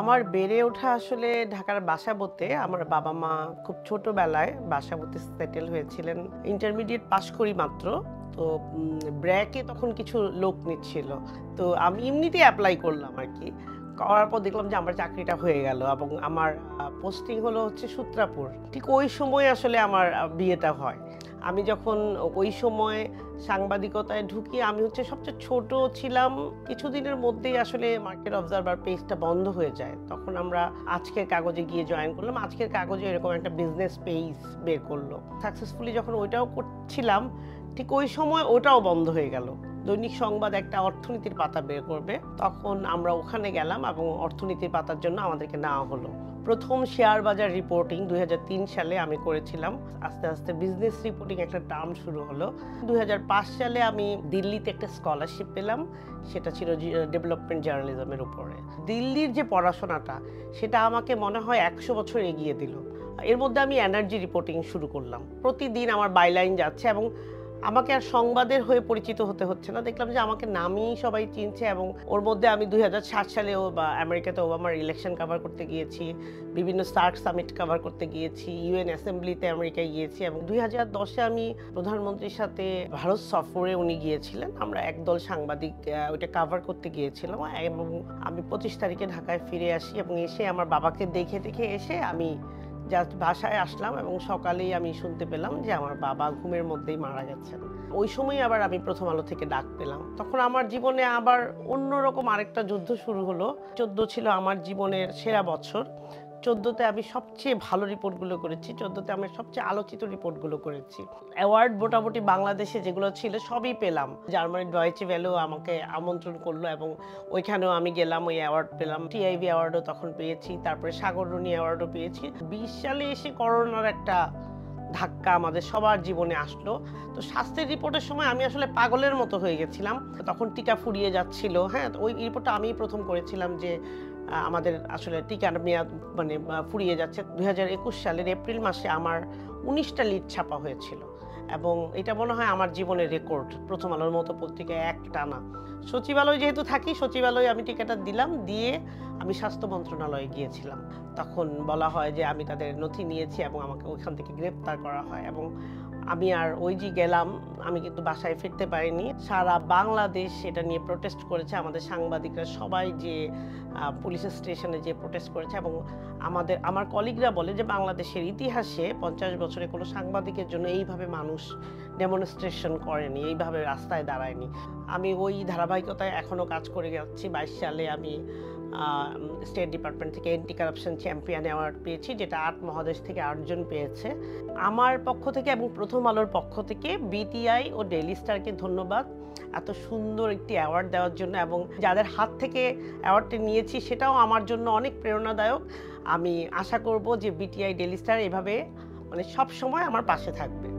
আমার বেড়ে ওঠা আসলে ঢাকার বাসাবোতে আমার বাবা মা খুব ছোটবেলায় বাসাবোতে সেটেল হয়েছিলেন। ইন্টারমিডিয়েট পাশ করি মাত্র। তো ব্র্যাকে তখন কিছু লোক নিচ্ছিল। তো আমি এমনিতেই অ্যাপ্লাই করলাম আর কি। করার পর দেখলাম যে আমার চাকরিটা হয়ে গেল এবং আমার পোস্টিং হলো হচ্ছে সূত্রাপুর। ঠিক ওই সময় আসলে আমার বিয়েটা হয়। আমি যখন ওই সময় সাংবাদিকতায় ঢুকি, আমি হচ্ছে সবচেয়ে ছোট ছিলাম। কিছুদিনের মধ্যেই আসলে মার্কেট অবজারভার পেজটা বন্ধ হয়ে যায়। তখন আমরা আজকের কাগজে গিয়ে জয়েন করলাম। আজকের কাগজে এরকম একটা বিজনেস পেজ বের করল। সাকসেসফুলি যখন ওইটাও করছিলাম ঠিক ওই সময় ওটাও বন্ধ হয়ে গেল। দৈনিক সংবাদ একটা অর্থনীতির পাতা বের করবে। তখন আমরা ওখানে গেলাম এবং অর্থনীতির পাতার জন্য আমাদেরকে নেওয়া হলো। প্রথম শেয়ার বাজার রিপোর্টিং দুই সালে আমি করেছিলাম। আস্তে আস্তে বিজনেস রিপোর্টিং একটা টার্ম শুরু হলো। দুই সালে আমি দিল্লিতে একটা স্কলারশিপ পেলাম। সেটা ছিল ডেভেলপমেন্ট জার্নালিজমের উপরে। দিল্লির যে পড়াশোনাটা, সেটা আমাকে মনে হয় একশো বছর এগিয়ে দিল। এর মধ্যে আমি এনার্জি রিপোর্টিং শুরু করলাম। প্রতিদিন আমার বাইলাইন যাচ্ছে এবং আমাকে আর সংবাদের হয়ে পরিচিত হতে হচ্ছে না। দেখলাম যে আমাকে নামই সবাই চিনছে এবং ওর মধ্যে আমি দুই সালেও বা আমেরিকাতে ওবামার ইলেকশন কভার করতে গিয়েছি, বিভিন্ন সার্ক সামিট কভার করতে গিয়েছি ইউএন অ্যাসেম্বলিতে আমেরিকায় গিয়েছি এবং দুই হাজার দশে আমি প্রধানমন্ত্রীর সাথে ভারত সফরে উনি গিয়েছিলেন। আমরা একদল সাংবাদিক ওইটা কভার করতে গিয়েছিলাম এবং আমি পঁচিশ তারিখে ঢাকায় ফিরে আসি এবং এসে আমার বাবাকে দেখে দেখে এসে আমি জাস্ট বাসায় আসলাম এবং সকালেই আমি শুনতে পেলাম যে আমার বাবা ঘুমের মধ্যেই মারা গেছেন। ওই সময় আবার আমি প্রথম আলো থেকে ডাক পেলাম। তখন আমার জীবনে আবার অন্যরকম আরেকটা যুদ্ধ শুরু হলো। চোদ্দ ছিল আমার জীবনের সেরা বছর। চোদ্দোতে আমি সবচেয়ে ভালো রিপোর্টগুলো করেছি, চোদ্দোতে আমি সবচেয়ে আলোচিত রিপোর্টগুলো করেছি। অ্যাওয়ার্ড মোটামুটি বাংলাদেশে যেগুলো ছিল সবই পেলাম। জার্মানির ডয়েচে ভ্যালু আমাকে আমন্ত্রণ করল এবং ওইখানেও আমি গেলাম, ওই অ্যাওয়ার্ড পেলাম। টিআইবি অ্যাওয়ার্ডও তখন পেয়েছি, তারপরে সাগররণী অ্যাওয়ার্ডও পেয়েছি। বিশ সালে এসে করোনার একটা ধাক্কা আমাদের সবার জীবনে আসলো। তো স্বাস্থ্যের রিপোর্টের সময় আমি আসলে পাগলের মতো হয়ে গেছিলাম। তখন টিকা ফুরিয়ে যাচ্ছিল হ্যাঁ ওই রিপোর্টটা আমি প্রথম করেছিলাম যে আমাদের আসলে টিকার মেয়াদ মানে ফুরিয়ে যাচ্ছে। দু হাজার একুশ সালের এপ্রিল মাসে আমার উনিশটা লিড ছাপা হয়েছিল এবং এটা মনে হয় আমার জীবনের রেকর্ড। প্রথম আলোর মতো পত্রিকায় এক টানা সচিবালয় যেহেতু থাকি, সচিবালয়ে আমি টিকাটা দিলাম, দিয়ে আমি স্বাস্থ্য মন্ত্রণালয়ে গিয়েছিলাম। তখন বলা হয় যে আমি তাদের নথি নিয়েছি এবং আমাকে ওইখান থেকে গ্রেপ্তার করা হয় এবং আমি আর ওই যে গেলাম আমি কিন্তু বাসায় ফিরতে পারিনি। সারা বাংলাদেশ এটা নিয়ে প্রোটেস্ট করেছে। আমাদের সাংবাদিকরা সবাই যে পুলিশ স্টেশনে যে প্রোটেস্ট করেছে এবং আমাদের, আমার কলিগরা বলে যে বাংলাদেশের ইতিহাসে পঞ্চাশ বছরে কোনো সাংবাদিকের জন্য এইভাবে মানুষ ডেমনস্ট্রেশন করেনি, এইভাবে রাস্তায় দাঁড়ায়নি। আমি ওই ধারাবাহিকতায় এখনও কাজ করে যাচ্ছি। বাইশ সালে আমি স্টেট ডিপার্টমেন্ট থেকে এন্টি কারাপশন চ্যাম্পিয়ন অ্যাওয়ার্ড পেয়েছি, যেটা আট মহাদেশ থেকে আটজন পেয়েছে। আমার পক্ষ থেকে এবং প্রথম আলোর পক্ষ থেকে বিটিআই ও ডেইলি স্টারকে ধন্যবাদ। এত সুন্দর একটি অ্যাওয়ার্ড দেওয়ার জন্য এবং যাদের হাত থেকে অ্যাওয়ার্ডটি নিয়েছি সেটাও আমার জন্য অনেক প্রেরণাদায়ক। আমি আশা করব যে বিটিআই ডেইলি স্টার এভাবে মানে সব সময় আমার পাশে থাকবে।